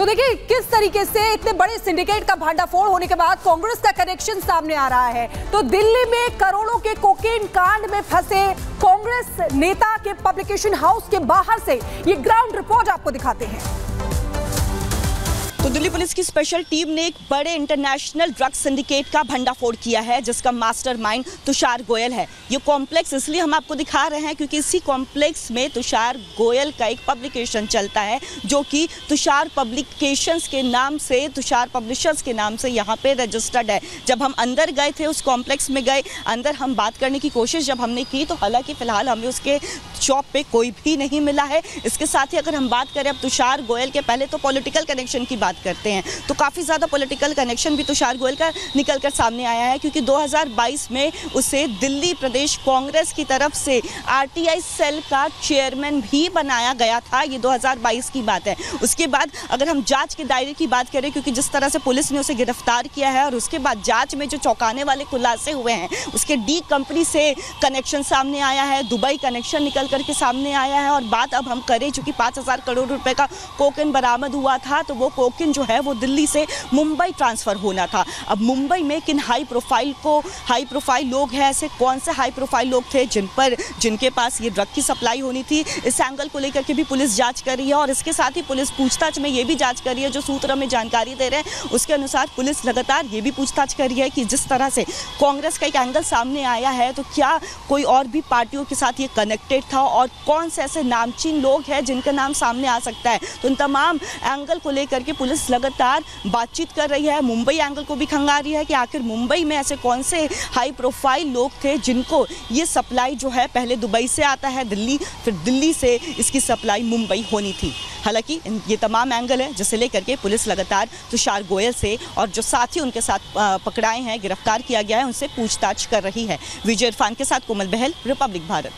तो देखिए, किस तरीके से इतने बड़े सिंडिकेट का भांडाफोड़ होने के बाद कांग्रेस का कनेक्शन सामने आ रहा है। तो दिल्ली में करोड़ों के कोकेन कांड में फंसे कांग्रेस नेता के पब्लिकेशन हाउस के बाहर से ये ग्राउंड रिपोर्ट आपको दिखाते हैं। दिल्ली पुलिस की स्पेशल टीम ने एक बड़े इंटरनेशनल ड्रग सिंडिकेट का भंडाफोड़ किया है, जिसका मास्टरमाइंड तुषार गोयल है। ये कॉम्प्लेक्स इसलिए हम आपको दिखा रहे हैं क्योंकि इसी कॉम्प्लेक्स में तुषार गोयल का एक पब्लिकेशन चलता है, जो कि तुषार पब्लिकेशंस के नाम से, तुषार पब्लिशर्स के नाम से यहाँ पे रजिस्टर्ड है। जब हम अंदर गए थे, उस कॉम्प्लेक्स में गए, अंदर हम बात करने की कोशिश जब हमने की तो हालाँकि फ़िलहाल हमें उसके शॉप पर कोई भी नहीं मिला है। इसके साथ ही अगर हम बात करें अब तुषार गोयल के, पहले तो पॉलिटिकल कनेक्शन की बात करते हैं। तो काफ़ी ज़्यादा पॉलिटिकल कनेक्शन भी तुषार गोयल का निकल कर सामने आया है, क्योंकि 2022 में उसे दिल्ली प्रदेश कांग्रेस की तरफ़ से आरटीआई सेल का चेयरमैन भी बनाया गया था। ये 2022 की बात है। उसके बाद अगर हम जाँच के दायरे की बात करें, क्योंकि जिस तरह से पुलिस ने उसे गिरफ़्तार किया है और उसके बाद जाँच में जो चौंकाने वाले खुलासे हुए हैं, उसके डी कंपनी से कनेक्शन सामने आया है, दुबई कनेक्शन निकल करके सामने आया है और बात अब हम करें, चूँकि पाँच करोड़ रुपए का कोकिन बरामद हुआ था तो वो कोकिन जो है वो दिल्ली से मुंबई ट्रांसफ़र होना था। अब मुंबई में किन हाई प्रोफ़ाइल को हाई प्रोफ़ाइल लोग हैं, ऐसे कौन से हाई प्रोफ़ाइल लोग थे जिन पर, जिनके पास ये ड्रग की सप्लाई होनी थी, इस एंगल को लेकर के भी पुलिस जाँच कर रही है और इसके साथ ही पुलिस पूछताछ में ये भी जाँच कर रही है, जो सूत्र हमें जानकारी दे रहे हैं, उसके अनुसार पुलिस लगातार ये भी पूछताछ कर रही है कि जिस तरह से कांग्रेस का एक एंगल सामने आया है तो क्या कोई और भी पार्टियों के साथ ये कनेक्टेड था और कौन से ऐसे नामचीन लोग हैं जिनका नाम सामने आ सकता है? तो इन तमाम एंगल को लेकर के पुलिस लगातार बातचीत कर रही है। मुंबई एंगल को भी खंगा रही है कि आखिर मुंबई में ऐसे कौन से हाई प्रोफ़ाइल लोग थे जिनको ये सप्लाई जो है पहले दुबई से आता है, दिल्ली, फिर दिल्ली से इसकी सप्लाई मुंबई होनी थी। हालाँकि ये तमाम एंगल है, जिसे लेकर के पुलिस लगातार तुषार गोयल से और जो साथी उनके साथ पकड़ाए हैं, गिरफ़्तार किया गया है, उनसे पूछताछ कर रही है। विजय इरफान के साथ कोमल बहल रिपब्लिक भारत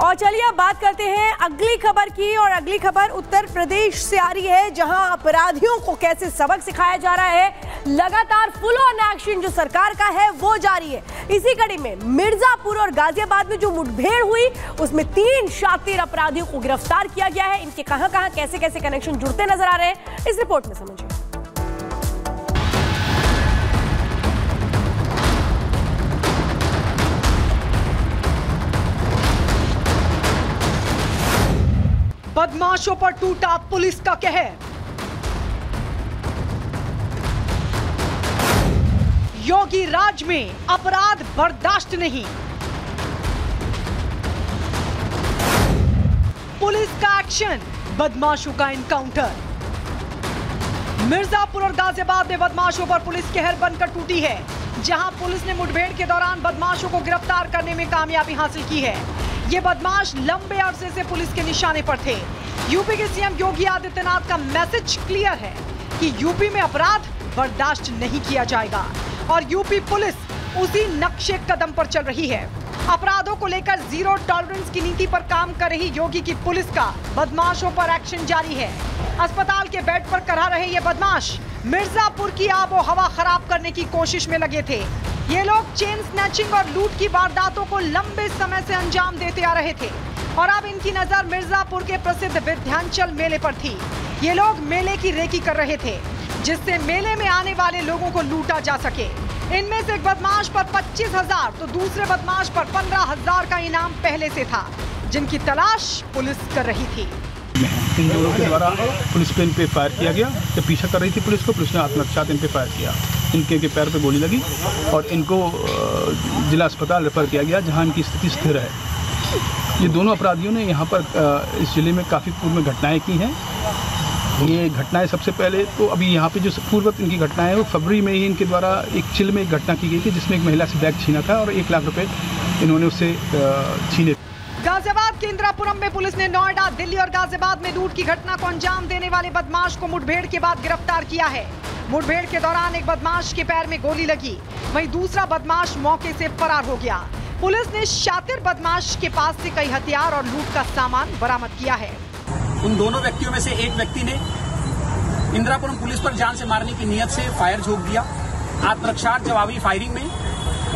और चलिए अब बात करते हैं अगली खबर की, और अगली खबर उत्तर प्रदेश से आ रही है, जहाँ अपराधियों को कैसे सबक सिखाया जा रहा है। लगातार फुल ऑन एक्शन जो सरकार का है, वो जारी है। इसी कड़ी में मिर्जापुर और गाजियाबाद में जो मुठभेड़ हुई, उसमें तीन शातिर अपराधियों को गिरफ़्तार किया गया है। इनके कहाँ कहाँ कैसे कैसे कनेक्शन जुड़ते नज़र आ रहे हैं, इस रिपोर्ट में समझिए। बदमाशों पर टूटा पुलिस का कहर। योगी राज में अपराध बर्दाश्त नहीं। पुलिस का एक्शन, बदमाशों का इनकाउंटर मिर्जापुर और गाजियाबाद में बदमाशों पर पुलिस कहर बनकर टूटी है, जहाँ पुलिस ने मुठभेड़ के दौरान बदमाशों को गिरफ़्तार करने में कामयाबी हासिल की है। ये बदमाश लंबे अरसे से पुलिस के निशाने पर थे। यूपी के सीएम योगी आदित्यनाथ का मैसेज क्लियर है कि यूपी में अपराध बर्दाश्त नहीं किया जाएगा और यूपी पुलिस उसी नक्शे कदम पर चल रही है। अपराधों को लेकर ज़ीरो टॉलरेंस की नीति पर काम कर रही योगी की पुलिस का बदमाशों पर एक्शन जारी है। अस्पताल के बेड पर करा रहे ये बदमाश मिर्जापुर की आबो हवा खराब करने की कोशिश में लगे थे। ये लोग चेन स्नैचिंग और लूट की वारदातों को लंबे समय से अंजाम देते आ रहे थे। और अब इनकी नज़र मिर्जापुर के प्रसिद्ध विध्यांचल मेले पर थी। ये लोग मेले की रेकी कर रहे थे, जिससे मेले में आने वाले लोगों को लूटा जा सके। इनमें से एक बदमाश पर पच्चीस हज़ार तो दूसरे बदमाश पर पंद्रह हज़ार का इनाम पहले से था, जिनकी तलाश पुलिस कर रही थी। इन लोगों के द्वारा पुलिस पे इन पे फायर किया गया जब पीछा कर रही थी पुलिस को, पुलिस ने आत्मरक्षात इन पे फायर किया। इनके के पैर पे गोली लगी और इनको जिला अस्पताल रेफर किया गया जहाँ इनकी स्थिति स्थिर है। ये दोनों अपराधियों ने यहाँ पर इस ज़िले में काफ़ी पूर्व में घटनाएँ की हैं। ये घटनाएँ सबसे पहले तो अभी यहाँ पे जो पूर्वत इनकी घटनाएँ वो फरवरी में ही इनके द्वारा एक चिल में एक घटना की गई थी, जिसमें एक महिला से बैग छीना था और एक लाख रुपए इन्होंने उससे छीने। गाजियाबाद के इंदिरापुरम में पुलिस ने नोएडा, दिल्ली और गाजियाबाद में लूट की घटना को अंजाम देने वाले बदमाश को मुठभेड़ के बाद गिरफ़्तार किया है। मुठभेड़ के दौरान एक बदमाश के पैर में गोली लगी। वहीं दूसरा बदमाश मौके से फरार हो गया। पुलिस ने शातिर बदमाश के पास से कई हथियार और लूट का सामान बरामद किया है। उन दोनों व्यक्तियों में से एक व्यक्ति ने इंदिरापुरम पुलिस पर जान से मारने की नियत से फायर झोंक दिया। आत्मरक्षा जवाबी फायरिंग में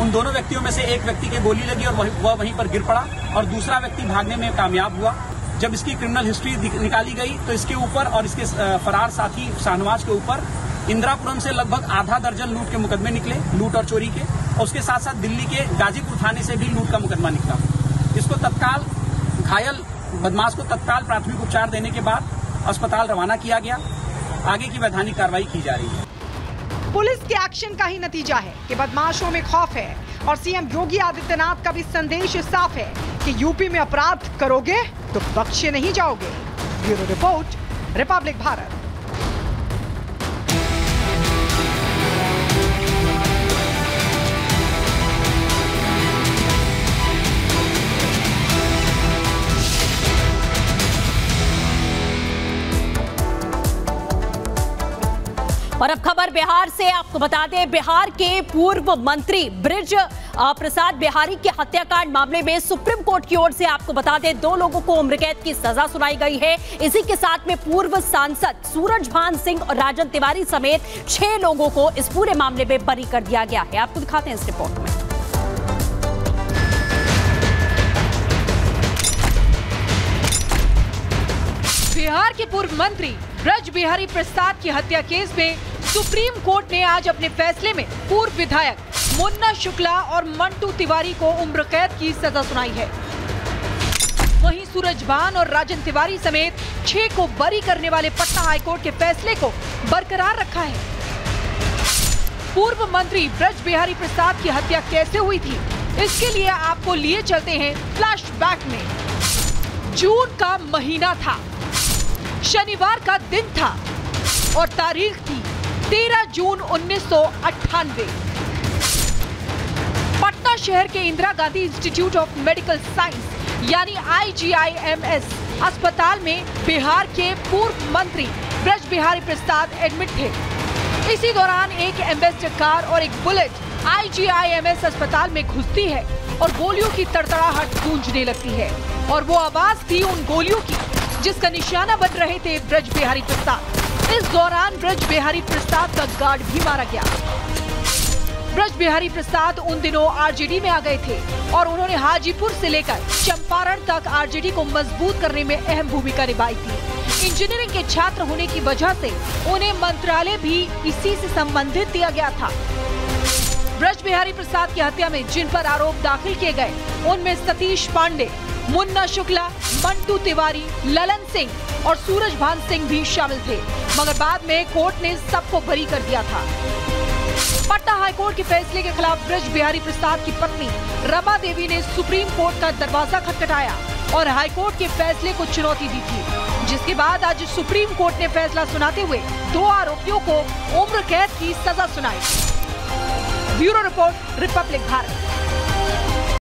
उन दोनों व्यक्तियों में से एक व्यक्ति के गोली लगी और वह वहीं पर गिर पड़ा और दूसरा व्यक्ति भागने में कामयाब हुआ। जब इसकी क्रिमिनल हिस्ट्री निकाली गई तो इसके ऊपर और इसके फरार साथी शाहनवाज के ऊपर इंदिरापुरम से लगभग आधा दर्जन लूट के मुकदमे निकले, लूट और चोरी के, और उसके साथ साथ दिल्ली के गाजीपुर थाने से भी लूट का मुकदमा निकला। इसको तत्काल घायल, बदमाश को तत्काल प्राथमिक उपचार देने के बाद अस्पताल रवाना किया गया। आगे की वैधानिक कार्रवाई की जा रही है। पुलिस के एक्शन का ही नतीजा है कि बदमाशों में खौफ है और सीएम योगी आदित्यनाथ का भी संदेश साफ़ है कि यूपी में अपराध करोगे तो बख्शे नहीं जाओगे। Bureau report, Republic Bharat. अब खबर बिहार से, आपको बता दें, बिहार के पूर्व मंत्री ब्रिज प्रसाद बिहारी के हत्याकांड मामले में सुप्रीम कोर्ट की ओर से आपको बता दें, दो लोगों को उम्र कैद की सजा सुनाई गई है। इसी के साथ में पूर्व सांसद सूरज भान सिंह और राजन तिवारी समेत छह लोगों को इस पूरे मामले में बरी कर दिया गया है। आपको दिखाते हैं इस रिपोर्ट में। बिहार के पूर्व मंत्री ब्रज बिहारी प्रसाद की हत्या केस में सुप्रीम कोर्ट ने आज अपने फैसले में पूर्व विधायक मुन्ना शुक्ला और मंटू तिवारी को उम्र कैद की सजा सुनाई है। वहीं सूरज भान और राजन तिवारी समेत छह को बरी करने वाले पटना हाईकोर्ट के फैसले को बरकरार रखा है। पूर्व मंत्री ब्रज बिहारी प्रसाद की हत्या कैसे हुई थी, इसके लिए आपको लिए चलते हैं फ्लैशबैक में। जून का महीना था, शनिवार का दिन था और तारीख थी 13 जून उन्नीस सौ अट्ठानवे। पटना शहर के Indira Gandhi institute of medical science, यानी आईजीआईएमएस अस्पताल में बिहार के पूर्व मंत्री ब्रज बिहारी प्रसाद एडमिट थे। इसी दौरान एक एम्बेसडर कार और एक बुलेट आईजीआईएमएस अस्पताल में घुसती है और गोलियों की तड़तड़ाहट गूंजने लगती है। और वो आवाज़ थी उन गोलियों की जिसका निशाना बन रहे थे ब्रज बिहारी प्रसाद। इस दौरान ब्रज बिहारी प्रसाद का गार्ड भी मारा गया। ब्रज बिहारी प्रसाद उन दिनों आरजेडी में आ गए थे और उन्होंने हाजीपुर से लेकर चंपारण तक आरजेडी को मज़बूत करने में अहम भूमिका निभाई थी। इंजीनियरिंग के छात्र होने की वजह से उन्हें मंत्रालय भी इसी से संबंधित दिया गया था। ब्रज बिहारी प्रसाद की हत्या में जिन पर आरोप दाखिल किए गए, उनमें सतीश पांडे, मुन्ना शुक्ला, मंटू तिवारी, ललन सिंह और सूरज भान सिंह भी शामिल थे। मगर बाद में कोर्ट ने सबको बरी कर दिया था। पटना हाईकोर्ट के फैसले के खिलाफ ब्रज बिहारी प्रसाद की पत्नी, रमा देवी ने सुप्रीम कोर्ट का दरवाज़ा खटखटाया और हाईकोर्ट के फैसले को चुनौती दी थी। जिसके बाद आज सुप्रीम कोर्ट ने फैसला सुनाते हुए दो आरोपियों को उम्र कैद की सजा सुनाई। Bureau report Republic Bharat